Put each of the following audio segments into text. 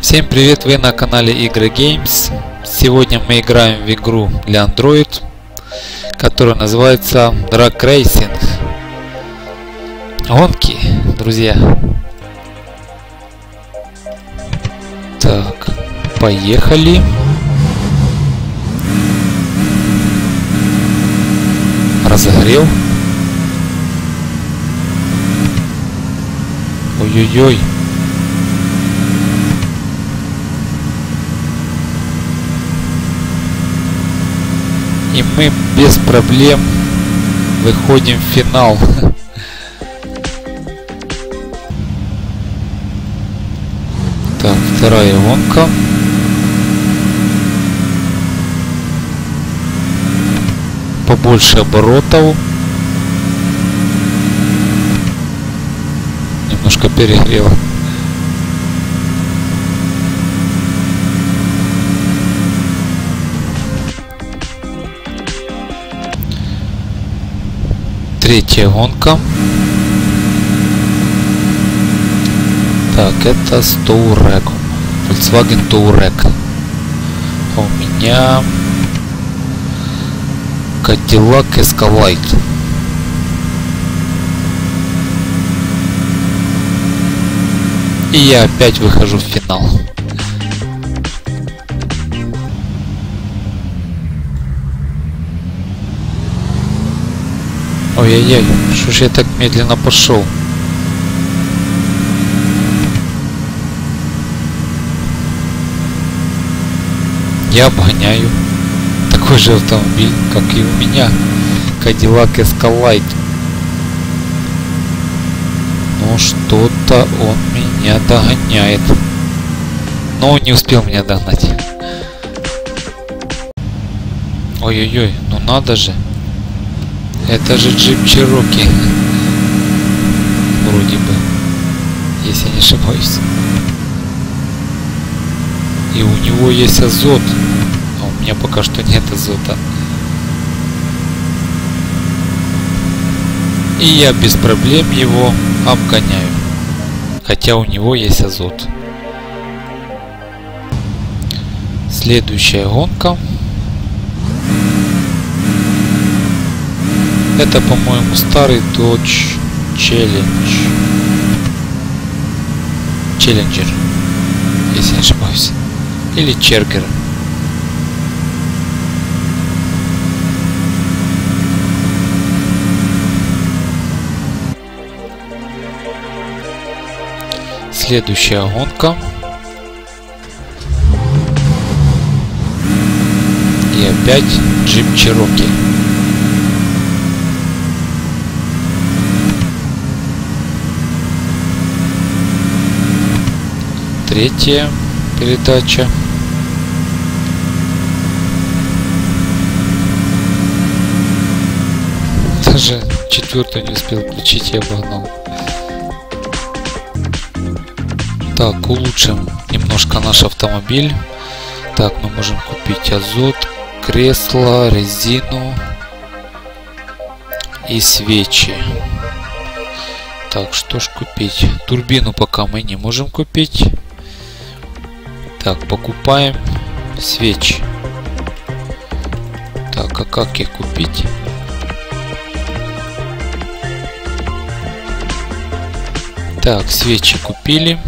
Всем привет, вы на канале Игры Games. Сегодня мы играем в игру для Android, которая называется Drag Racing. Гонки, друзья. Так, поехали. Разогрел. Ой-ой-ой. И мы без проблем выходим в финал. Так, вторая гонка. Побольше оборотов. Немножко перегрел. Третья гонка. Так, это Стоурек. Volkswagen Touareg. А у меня Cadillac Escalade. И я опять выхожу в финал. Ой-ой-ой, что ж я так медленно пошел? Я обгоняю такой же автомобиль, как и у меня. Cadillac Escalade. Но что-то он меня догоняет. Но не успел меня догнать. Ой-ой-ой, ну надо же. Это же джип Чироки. Вроде бы. Если не ошибаюсь. И у него есть азот. А у меня пока что нет азота. И я без проблем его обгоняю. Хотя у него есть азот. Следующая гонка. Это, по-моему, старый Dodge Challenge. Challenger, если не ошибаюсь. Или Чергер. Следующая гонка. И опять джип Чироки. Третья передача. Даже четвертую не успел включить, я обогнал. Так, улучшим немножко наш автомобиль. Так, мы можем купить азот, кресло, резину и свечи. Так, что ж купить? Турбину пока мы не можем купить. Так, покупаем свечи. Так, а как их купить? Так, свечи купили.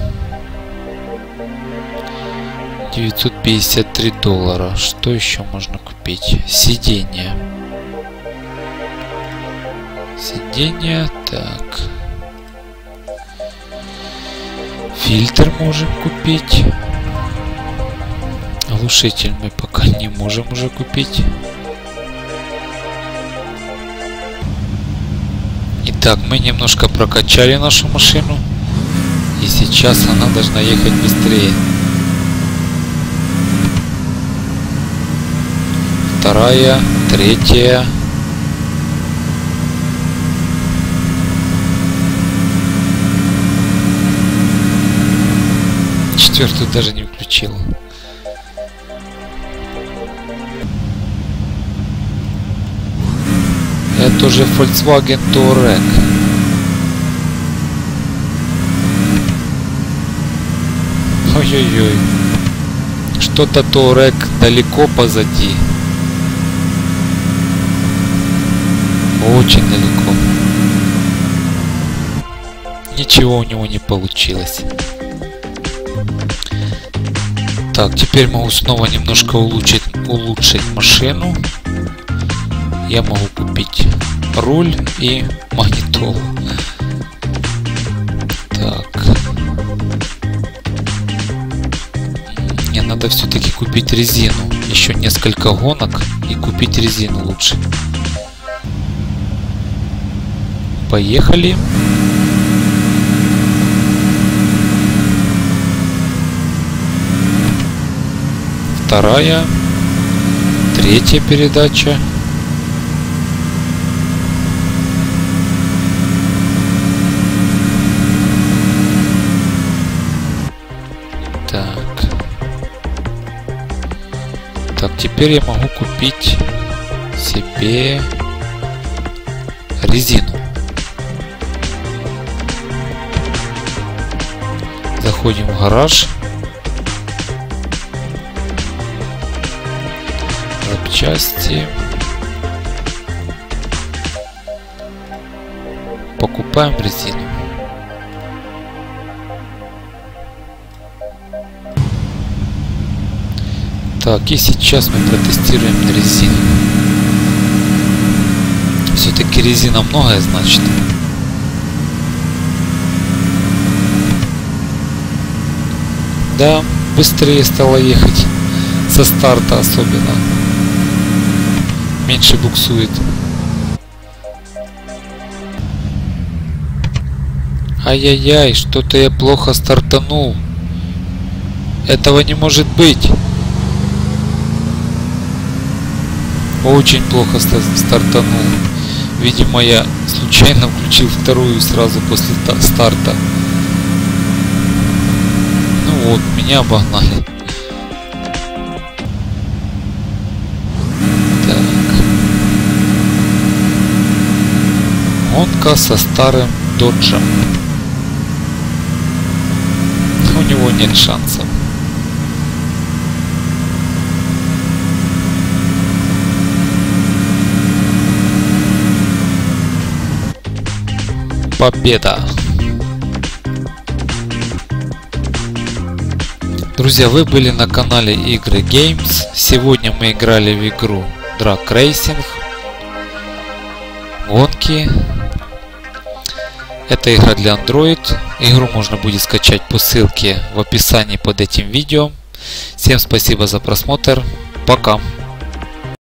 953 доллара. Что еще можно купить? Сиденье. Сиденье, так. Фильтр можем купить. Глушитель мы пока не можем уже купить. Итак, мы немножко прокачали нашу машину. И сейчас она должна ехать быстрее. Вторая, третья. Четвертую даже не включил. Это уже Volkswagen Touareg. Ой-ой-ой. Что-то Торек далеко позади. Очень далеко. Ничего у него не получилось. Так, теперь могу снова немножко улучшить, улучшить машину. Я могу купить руль и магнитолу. Так. Мне надо все-таки купить резину. Еще несколько гонок и купить резину лучше. Поехали. Вторая. Третья передача. Так, теперь я могу купить себе резину. Заходим в гараж. Запчасти. Покупаем резину. Так, и сейчас мы протестируем резину. Все-таки резина многое значит. Да, быстрее стало ехать со старта особенно. Меньше буксует. Ай-яй-яй, что-то я плохо стартанул. Этого не может быть. Очень плохо стартанул. Видимо, я случайно включил вторую сразу после старта. Ну вот, меня обогнали. Так. Гонка со старым доджем. У него нет шансов. Победа! Друзья, вы были на канале Игры Games. Сегодня мы играли в игру Drag Racing. Гонки. Это игра для Android. Игру можно будет скачать по ссылке в описании под этим видео. Всем спасибо за просмотр. Пока.